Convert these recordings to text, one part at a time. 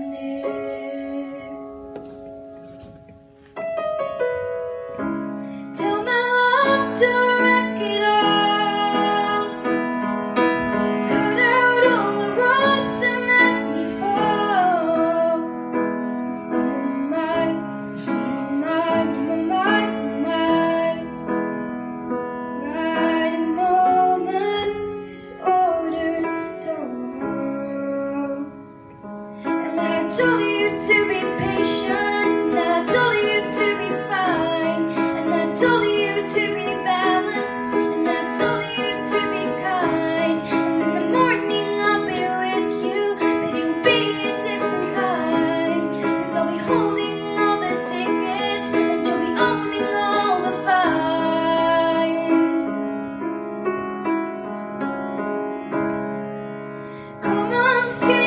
crushed Skip.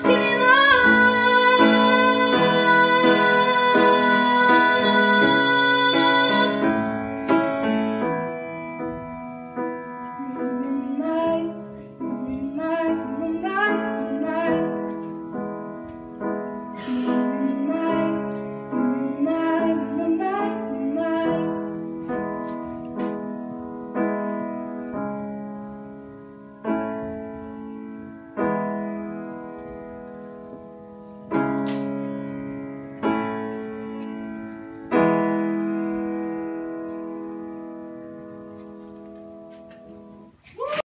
skin.